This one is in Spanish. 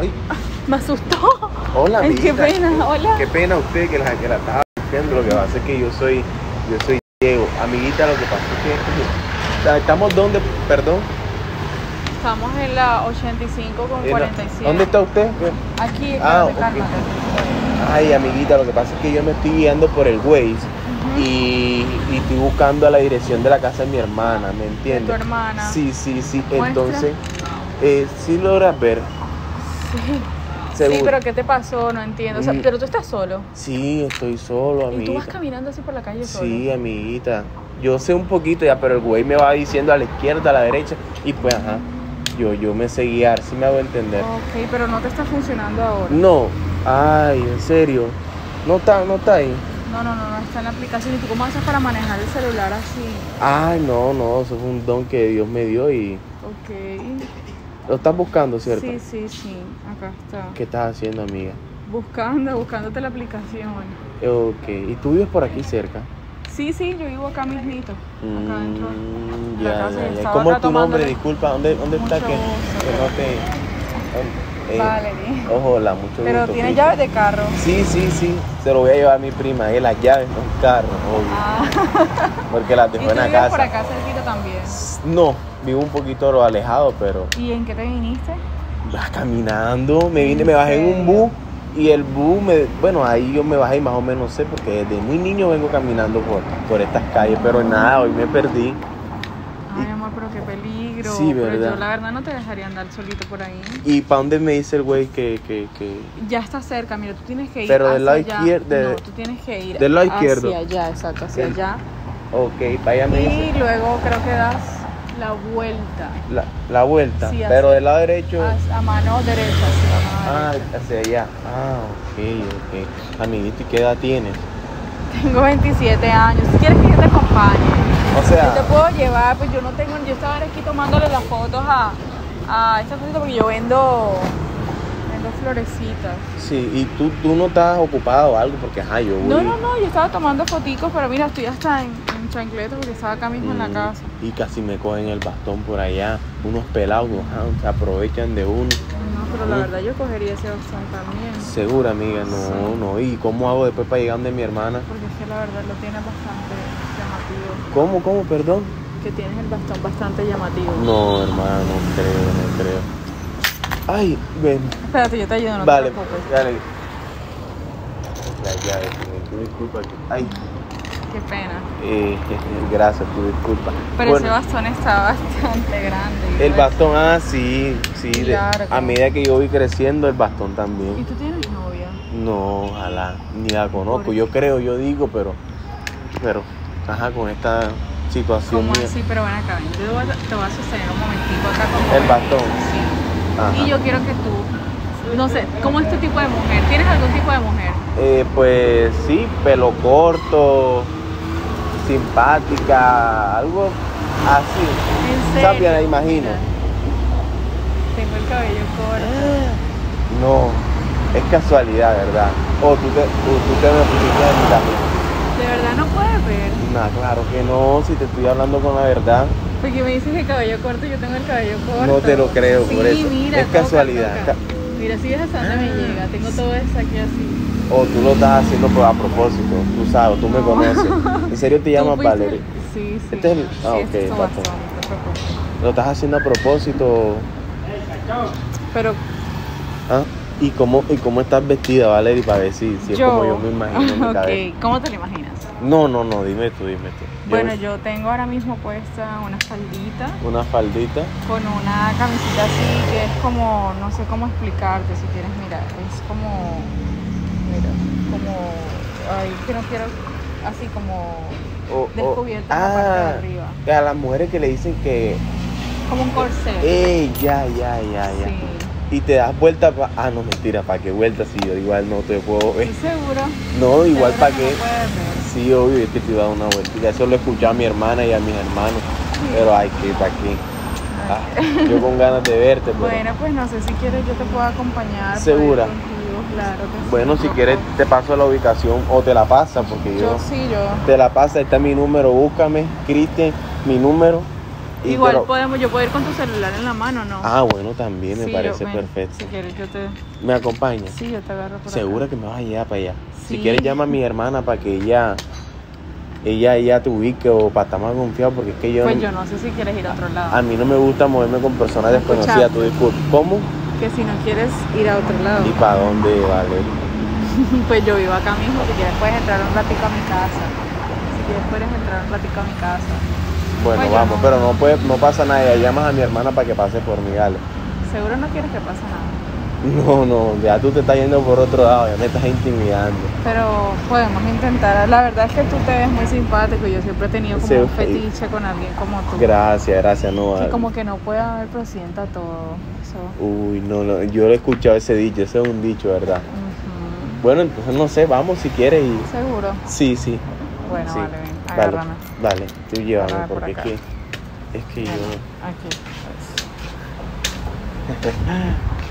Ay, Me asustó. hola, Ay, qué pena, hola. Qué pena usted que la, que la estaba buscando. Lo que pasa es que yo soy, yo soy Diego. Amiguita, lo que pasa es que. ¿Estamos dónde? Perdón. Estamos en la 85 con En la- 47. ¿Dónde está usted? Aquí, Ah, espérate, ok. cálmate. Ay, amiguita, lo que pasa es que yo me estoy guiando por el Waze y, y estoy buscando a la dirección de la casa de mi hermana, ¿me De entiendes? tu hermana. Sí, sí, sí. Entonces, eh, sí logras ver. Sí. Seguro. Sí, pero ¿qué te pasó? No entiendo. O sea, Mm. pero tú estás solo. Sí, estoy solo, Y tú vas amiguita. caminando así por la calle solo. Sí, amiguita. Yo sé un poquito ya, pero el güey me va diciendo a la izquierda, a la derecha. Y pues, ajá, yo, yo me sé guiar, sí me hago entender. Ok, pero no te está funcionando ahora. No, ay, en serio. No está, no está ahí. No, no, no, no está en la aplicación. ¿Y tú cómo haces para manejar el celular así? Ay, no, no, eso es un don que Dios me dio y Ok. Lo estás buscando, ¿cierto? Sí, sí, sí. Acá está. ¿Qué estás haciendo, amiga? Buscando, buscándote la aplicación. Ok, ¿y tú vives por aquí cerca? Sí, sí, yo vivo acá mismito. Acá. Mm, la ya, casa y ya, ya. estaba ¿Cómo es tu nombre? Disculpa, ¿dónde, dónde está que, que no te... eh, Valerie. Ojo, hola, mucho Pero gusto. tiene Cristian. llaves de carro. Sí, sí, sí. Se lo voy a llevar a mi prima. eh, las llaves, no un carro, obvio. Ah. Porque las ¿Y dejó tú en la vives casa. por acá cerquita también? No, vivo un poquito alejado, pero ¿Y en qué te viniste? vas caminando. Me vine, ¿En me bajé en un bus. Y el bus, me, bueno, ahí yo me bajé y más o menos sé, porque desde muy niño vengo caminando por, por estas calles, pero nada, hoy me perdí. Ay, amor, pero qué peligro. Sí, Pero ¿verdad? yo la verdad no te dejaría andar solito por ahí. ¿Y para dónde me dice el güey que, que, que... Ya está cerca, mira, tú tienes que ir Pero del lado allá. izquier- de- No, tú tienes que ir del lado izquierdo. Hacia allá, exacto, hacia allá. Ok, dice Y luego creo que das la vuelta la, la vuelta, Sí, pero del lado derecho... a, a mano derecha, sí, a mano Ah, derecha. hacia allá. Ah, ok, ok. Amiguito, ¿y qué edad tienes? Tengo 27 años. Si quieres que yo te acompañe, O yo sea, te puedo llevar, pues yo no tengo, yo estaba aquí tomándole las fotos a, a esta cosita porque yo vendo florecitas. sí, y tú, tú no estás ocupado o algo, porque ajá, yo voy. No, no, no, yo estaba tomando foticos, pero mira, estoy hasta en, en chancleta porque estaba acá mismo en la Mm, casa. Y casi me cogen el bastón por allá. Unos pelados ajá, se aprovechan de uno. No, pero la verdad yo cogería ese bastón también. Segura, amiga, no, Sí. no. ¿Y cómo hago después para llegar donde mi hermana? Porque es que la verdad lo tienes bastante llamativo. ¿Cómo, cómo, perdón? Que tienes el bastón bastante llamativo. No, hermano, no creo, no creo. Ay, ven. Espérate, yo te ayudo, no vale, te preocupes. dale. La llave, tú disculpa. que- Ay, Qué pena. eh, gracias, tu disculpa. Pero Bueno, ese bastón está bastante grande. El bastón, ah, sí, sí. de- Claro, a medida que yo voy creciendo, el bastón ¿Y también. tú tienes novia? No, ojalá, ni la conozco. Yo creo, yo digo, pero, pero, ajá, con esta situación ¿Cómo mía. así? Pero ven acá, ven, yo te voy, a, te voy a sostener un momentico acá como... El bastón. Sí. Ajá. Y yo quiero que tú, no sé, ¿cómo es tu tipo de mujer? ¿Tienes algún tipo de mujer? Eh, pues sí, pelo corto, simpática, algo así. ¿En serio? La imagino. Tengo el cabello corto. No, es casualidad, ¿verdad? O tú te, tú, tú te me pusiste en. De verdad no puedes ver. Nah, claro que no, si te estoy hablando con la verdad. Porque me dices que cabello corto, yo tengo el cabello corto. No te lo creo, sí, por eso. Mira, Es toca, casualidad. toca. Mira, si ves hasta dónde me llega, tengo todo esto aquí así. O tú lo estás haciendo a propósito, tú sabes, tú me No. conoces. ¿En serio te llamas Valerie? Sí, sí. Este es el- ah, sí, este ok. ¿Lo estás haciendo a propósito? Pero ¿Ah? ¿Y cómo, ¿Y cómo estás vestida, Valerie, para ver si, si es yo... como yo me imagino en mi cabeza? ok, ¿cómo te lo imaginas? No, no, no, dime tú, dime tú. Yo- Bueno, yo tengo ahora mismo puesta una faldita Una faldita. con una camisita así que es como, no sé cómo explicarte si quieres mirar, es como, mira, como, ay, que no quiero, así como O, o- descubierta la parte de ah, arriba, a las mujeres que le dicen que, como un corset. ¡eh, ya, ya, ya, ya! Sí. Y te das vuelta para... Ah, no, mentira, ¿para qué vuelta? Si yo igual no te puedo ver. ¿Estás seguro? No, igual para qué. no. Sí, obvio, es que te iba a dar una vuelta. Eso lo escuché a mi hermana y a mis hermanos. Pero ay, que para qué. Ah, yo con ganas de verte, pero... Bueno, pues no sé si quieres yo te puedo acompañar. ir ¿Segura? contigo, claro Bueno, si quieres te paso la ubicación o te la pasa, porque yo... Yo sí, yo. Te la pasa, está mi número, búscame, Cristian, mi número. Igual pero- podemos, yo puedo ir con tu celular en la mano, ¿no? Ah, bueno, también me Sí, parece yo- ven, perfecto. Si quieres, yo te. ¿Me acompaña? Sí, yo te agarro por Segura acá. que me vas a llevar para allá. Si quieres llama a mi hermana para que ella ella ella te ubique o para estar más confiado porque es que yo, Pues yo no sé si quieres ir a otro lado. a mí no me gusta moverme con personas ¿Me desconocidas. Tú disculpas. ¿Cómo? Que si no quieres ir a otro lado. ¿Y para dónde, vale? Pues yo vivo acá mismo. Si quieres, puedes entrar un ratico a mi casa. Si quieres, puedes entrar un ratico a mi casa. Bueno, Pues vamos, no. pero no puede, no pasa nada. Ya llamas a mi hermana para que pase por mí, dale. Seguro no quieres que pase nada. No, no, ya tú te estás yendo por otro lado, ya me estás intimidando. Pero podemos intentar. La verdad es que tú te ves muy simpático. y Yo siempre he tenido como Sí, un fetiche con alguien como tú. Gracias, gracias, no. Que como que no pueda haber presienta todo. Eso. Uy, no, no, yo lo he escuchado ese dicho, ese es un dicho, ¿verdad? Bueno, entonces no sé, vamos si quieres y... Seguro. Sí, sí. Bueno, sí. vale, ven. Dale, Agárrame. dale, tú llévame por porque es que... Es que yo... Aquí. pues.